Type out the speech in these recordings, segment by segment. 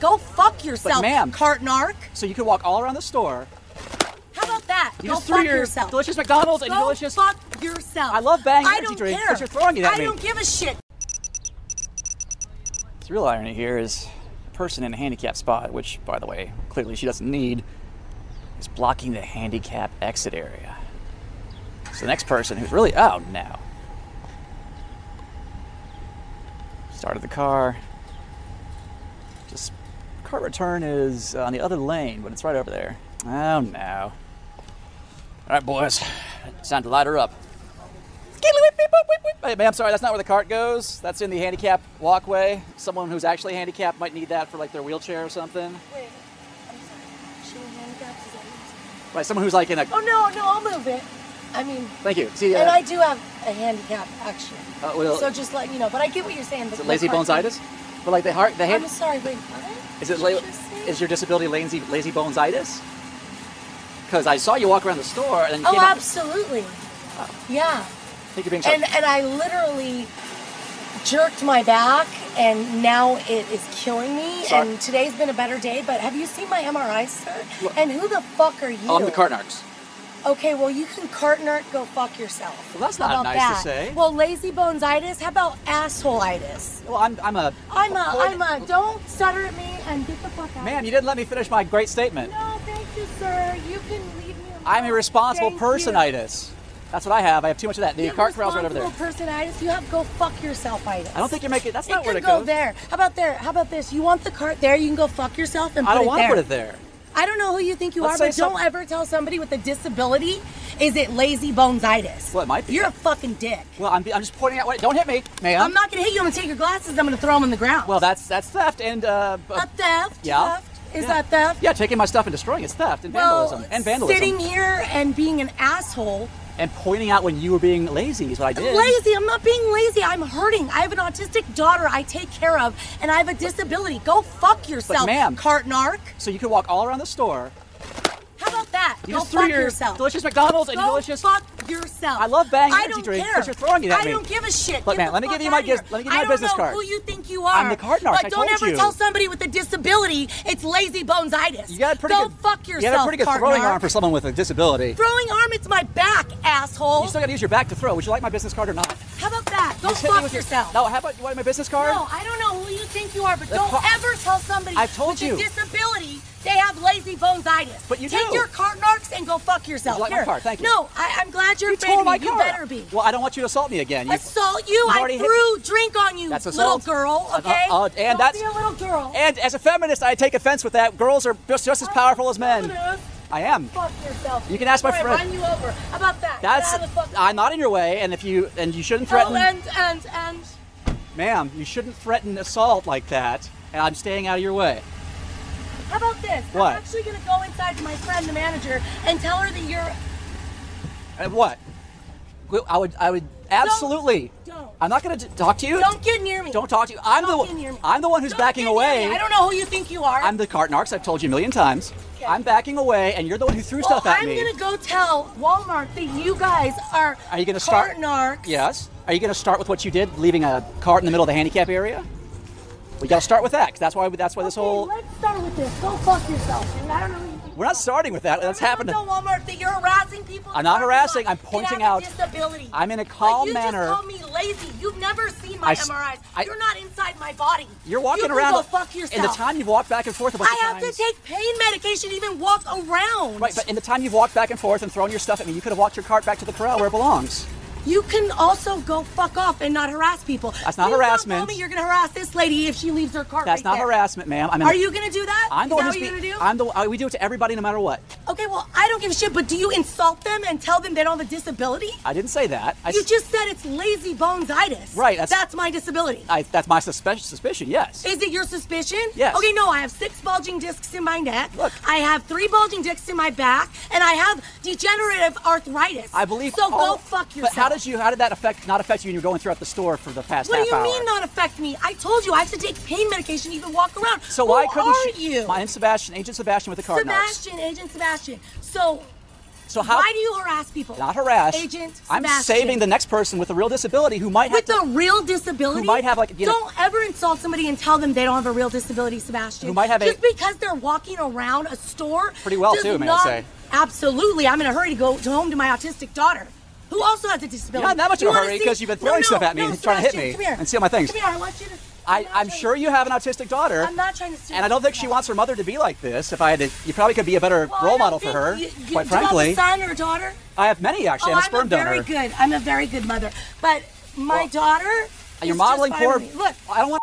Go fuck yourself, ma'am- cart narc. So you can walk all around the store. How about that? You Go just threw fuck your yourself. delicious McDonald's and Go delicious. fuck yourself. I love Bang I energy don't drink, care. but you're throwing it at I me. don't give a shit. The real irony here is a person in a handicap spot, which, by the way, clearly she doesn't need, is blocking the handicap exit area. So the next person who's really out now started the car. Just cart return is on the other lane, but it's right over there. Oh no. All right, boys, it's time to light her up. Hey, ma'am, sorry, that's not where the cart goes. That's in the handicap walkway. Someone who's actually handicapped might need that for like their wheelchair or something. Wait, I'm sorry. She handicapped, is that Right, someone who's like in a. Oh no, no, I'll move it. I mean, Thank you. See, uh, and I do have a handicap actually. uh, well, so just let you know. But I get what you're saying. is it lazy bonesitis? But like the heart, the hand. I'm sorry. Wait, what? Is it la- you just say? is your disability lazy lazy bonesitis? Because I saw you walk around the store and Oh, absolutely. Oh. Yeah. I think you're being And and I literally jerked my back, and now it is killing me. Sorry. And today's been a better day. But have you seen my MRI, sir? Look. And who the fuck are you? Oh, I'm the cart narcs. Okay, well you can cart nerd go fuck yourself. Well, that's not about nice to that? say. Well, lazy bonesitis. How about assholeitis? Well, I'm, I'm a. I'm a, I'm a. Don't stutter at me and get the fuck out. Ma'am, you didn't let me finish my great statement. No, thank you, sir. You can leave me alone. I'm irresponsible Thank you. personitis. That's what I have. I have too much of that. The cart corral's right over there. Personitis. You have go fuck yourself itis. I don't think you're making. That's It not where could it go there. How about there? How about this? You want the cart there? You can go fuck yourself and put it on. I don't want to put it there. I don't know who you think you Let's are, but don't ever tell somebody with a disability, is it lazy bonesitis? Well, it might be. You're a fucking dick. Well, I'm, I'm just pointing out. What, don't hit me, ma'am. I'm not gonna hit you. I'm gonna take your glasses. I'm gonna throw them on the ground. Well, that's that's theft and uh, a theft. yeah. Theft? Is Yeah. that theft? yeah, taking my stuff and destroying it's theft and Well, vandalism and vandalism sitting here and being an asshole. and pointing out when you were being lazy is what I did. Lazy. I'm not being lazy. I'm hurting. I have an autistic daughter I take care of, and I have a disability. Go fuck yourself, ma'am- cart narc. So you could walk all around the store. How about that? You Go just threw fuck your yourself. delicious McDonald's and Go delicious. fuck yourself. I love Bang I energy don't but you're throwing it at I me. I don't give a shit. Look, man, let me give you my outta here. gis- let me give you my I don't business know card. Who you think you are? I'm the cart narc, But don't ever tell somebody with a disability it's lazy bonesitis. You got a pretty Go good. fuck yourself. You got a pretty good throwing arm for someone with a disability. Throwing arm, it's my back, asshole. You still got to use your back to throw. Would you like my business card or not? How about that? Go me fuck with your- yourself. No, how about you want my business card? No, I don't know who you think you are, but The don't car- ever tell somebody I've told with you. a disability they have lazy bonesitis. But you Take do. your cart narcs and go fuck yourself. You like my Here. card? Thank you. No, I, I'm glad you're You afraid my me. car. You better be. Well, I don't want you to assault me again. You, Assault you? I threw drink on you, That's little girl. Uh, Okay. uh, and Don't that's- be a little girl. and as a feminist, I take offense with that. Girls are just, just as powerful as men. I am. Fuck yourself. You can ask my friend. Run you over. How about that? That's. Get out of the fuck- I'm not in your way, and if you and you shouldn't threaten, Oh, and and and. ma'am, you shouldn't threaten assault like that. And I'm staying out of your way. How about this? What? I'm actually gonna go inside to my friend, the manager, and tell her that you're. And what? I would. I would absolutely. Don't. I'm not going to talk to you. Don't get near me. Don't talk to you. I'm Don't the. get near me. I'm the one who's Don't backing away. I don't know who you think you are. I'm the cart narcs. I've told you a million times. Okay. I'm backing away, and you're the one who threw well, stuff at me. I'm gonna go tell Walmart that you guys are. Are you gonna start- cart narcs. Yes. Are you going to start with what you did, leaving a cart in the middle of the handicap area? We got to start with that, 'cause that's why. That's why this whole. Let's start with this. Go fuck yourself, dude. I don't know who you think. We're not starting with that. That's happened. gonna Walmart that you're harassing people. I'm not harassing, I'm pointing out- disability. I'm in a calm you manner. just called me lazy. You've never seen my I MRIs. I- you're not inside my body. You're walking you around. Go fuck yourself. In the time you've walked back and forth a bunch I have times. to take pain medication to even walk around. Right, but in the time you've walked back and forth and thrown your stuff at me, you could have walked your cart back to the corral where it belongs. You can also go fuck off and not harass people. That's not Please harassment. Don't tell me you're gonna harass this lady if she leaves her car. That's right not there. harassment, ma'am. I'm in Are you gonna do that? I'm the Is one that who's what you're be- gonna do? I'm the. uh, We do it to everybody, no matter what. Okay, well, I don't give a shit, but do you insult them and tell them they don't have a disability? I didn't say that. I, You s- just said it's lazy bonesitis. Right, that's- my disability. I, that's my suspe- suspicion. Yes. Is it your suspicion? Yes. Okay, no, I have six bulging discs in my neck. Look. I have three bulging discs in my back, and I have degenerative arthritis. I believe. So go fuck yourself. Did you? How did that affect? Not affect you when you're going throughout the store for the past What half do you mean not affect me? I told you I have to take pain medication to even walk around. So Who why couldn't are you? My name's Sebastian, Agent Sebastian with the cart narcs. Sebastian, Agent Sebastian. So So how? Why do you harass people? Not harass. Agent I'm Sebastian. saving the next person with a real disability who might have With a real disability, Who might have, like, you know- don't ever insult somebody and tell them they don't have a real disability, Sebastian. Who might have a- just because they're walking around a store. Pretty well, too, may I say. Absolutely, I'm in a hurry to go home to my autistic daughter, who also has a disability. Not in that much of a hurry 'cause you've been throwing no, stuff at me no, and trying to hit me come here. and steal my things. Come here, I want you to. I, trying- sure you have an autistic daughter. I'm not trying to steal And I don't think she wants her mother to be like this. If I had to, you probably could be a better Well, role model for her. you- you- quite do you have frankly, a son or a daughter? I have many actually. oh, I'm a sperm I'm a very donor. good. I'm a very good mother. But my Well, daughter. You're modeling me. Look, I don't want.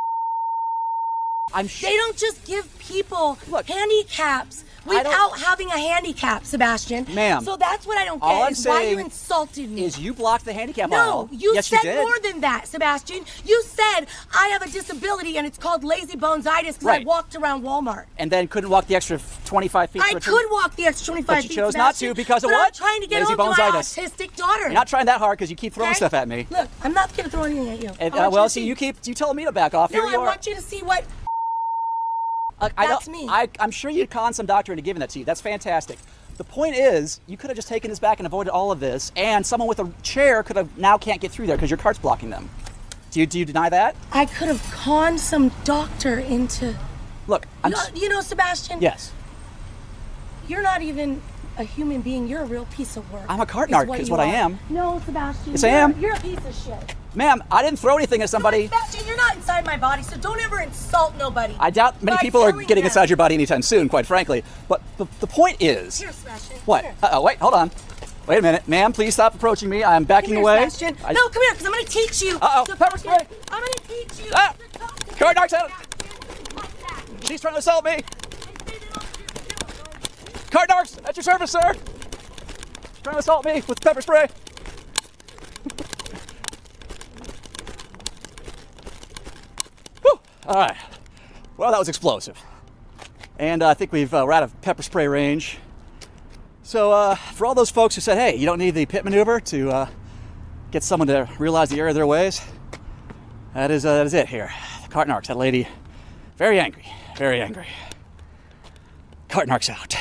I'm sure. they don't just give people Look, handicaps without having a handicap, Sebastian. Ma'am, So that's what I don't get. all I'm is why you saying insulted me. Is you blocked the handicap no, aisle? you yes, said you did. more than that, Sebastian. You said I have a disability and it's called lazy bonesitis because Right. I walked around Walmart. and then couldn't walk the extra 25 feet. I could walk the extra 25 But you feet, chose not to because of what? I'm trying to get Lazy home to my autistic daughter. You're not trying that hard because you keep throwing okay? stuff at me. Look, I'm not going to throw anything at you. And, uh, want you well, see, you keep you telling me to back off. No, Here I you are. want you to see what. I That's don't, me. I, I'm sure you con some doctor into giving that to you. That's fantastic. The point is, you could have just taken this back and avoided all of this, and someone with a chair could have now can't get through there because your cart's blocking them. Do you, do you deny that? I could have conned some doctor into. Look, I'm. You know, you know, Sebastian. yes. You're not even a human being. You're a real piece of work. I'm a cart is narc, is what I am. No, Sebastian. Yes, I you're- am. You're a piece of shit. Ma'am, I didn't throw anything at somebody. Sebastian, you're not inside my body, so don't ever insult nobody. I doubt many by people are telling getting them. inside your body anytime soon, quite frankly. But the, the point is. Here, Sebastian. What? Here. Uh oh, wait, hold on. Wait a minute. Ma'am, please stop approaching me. I'm backing Come here, away. Sebastian. I- No, come here, because I'm going to teach you. Uh-oh, pepper spray. I'm going to teach you. Ah, to talk to cart narcs out. She's trying to assault me. And say they don't do it. Cart narcs, at your service, sir. Trying to assault me with pepper spray. Whew. All right. Well, that was explosive. And uh, I think we've uh, we're out of pepper spray range. So uh, for all those folks who said, "Hey, you don't need the pit maneuver to uh, get someone to realize the error of their ways," that is uh, that is it here. The cart narcs, that lady, very angry, very angry. Cart narcs out.